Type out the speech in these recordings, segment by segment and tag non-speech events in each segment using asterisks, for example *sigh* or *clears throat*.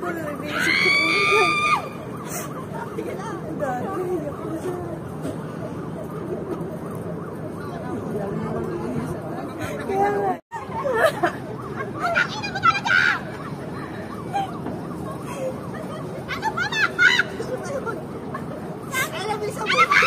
Wala na inisip ko muna. Sige na. Ang dami. Iyak ko siya. Kaya *laughs* ano nga. Alam mo, isang buhay.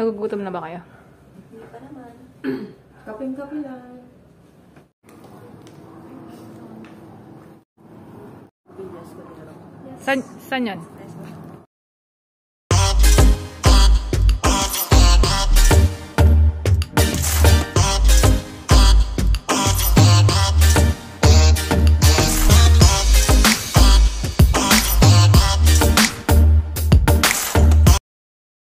Nagugutom na ba kayo? Hindi pa naman. *clears throat* Kaping-kapi lang. San, san yan?